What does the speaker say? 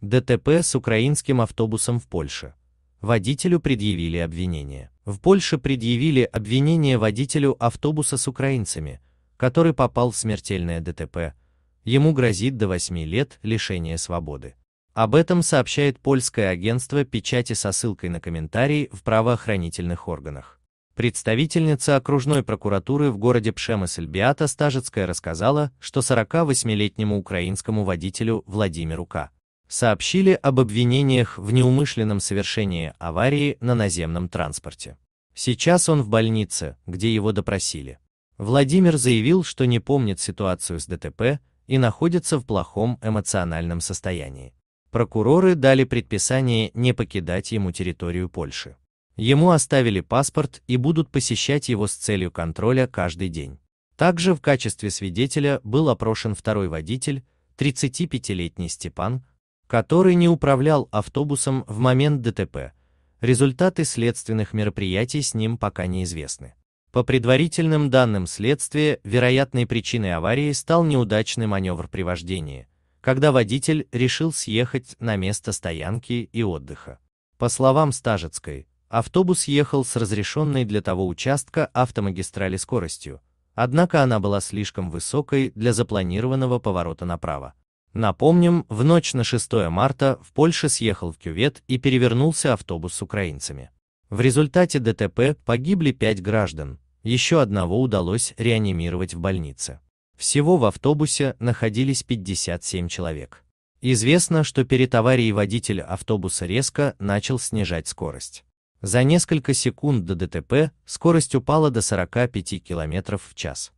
ДТП с украинским автобусом в Польше. Водителю предъявили обвинение. В Польше предъявили обвинение водителю автобуса с украинцами, который попал в смертельное ДТП. Ему грозит до 8 лет лишения свободы. Об этом сообщает польское агентство печати со ссылкой на комментарий в правоохранительных органах. Представительница окружной прокуратуры в городе Пшемысль Биата Стажецкая рассказала, что 48-летнему украинскому водителю Владимиру К сообщили об обвинениях в неумышленном совершении аварии на наземном транспорте. Сейчас он в больнице, где его допросили. Владимир заявил, что не помнит ситуацию с ДТП и находится в плохом эмоциональном состоянии. Прокуроры дали предписание не покидать ему территорию Польши. Ему оставили паспорт и будут посещать его с целью контроля каждый день. Также в качестве свидетеля был опрошен второй водитель, 35-летний Степан, который не управлял автобусом в момент ДТП. Результаты следственных мероприятий с ним пока неизвестны. По предварительным данным следствия, вероятной причиной аварии стал неудачный маневр при вождении, когда водитель решил съехать на место стоянки и отдыха. По словам Стажецкой, автобус ехал с разрешенной для того участка автомагистрали скоростью, однако она была слишком высокой для запланированного поворота направо. Напомним, в ночь на 6 марта в Польше съехал в кювет и перевернулся автобус с украинцами. В результате ДТП погибли пять граждан, еще одного удалось реанимировать в больнице. Всего в автобусе находились 57 человек. Известно, что перед аварией водитель автобуса резко начал снижать скорость. За несколько секунд до ДТП скорость упала до 45 км в час.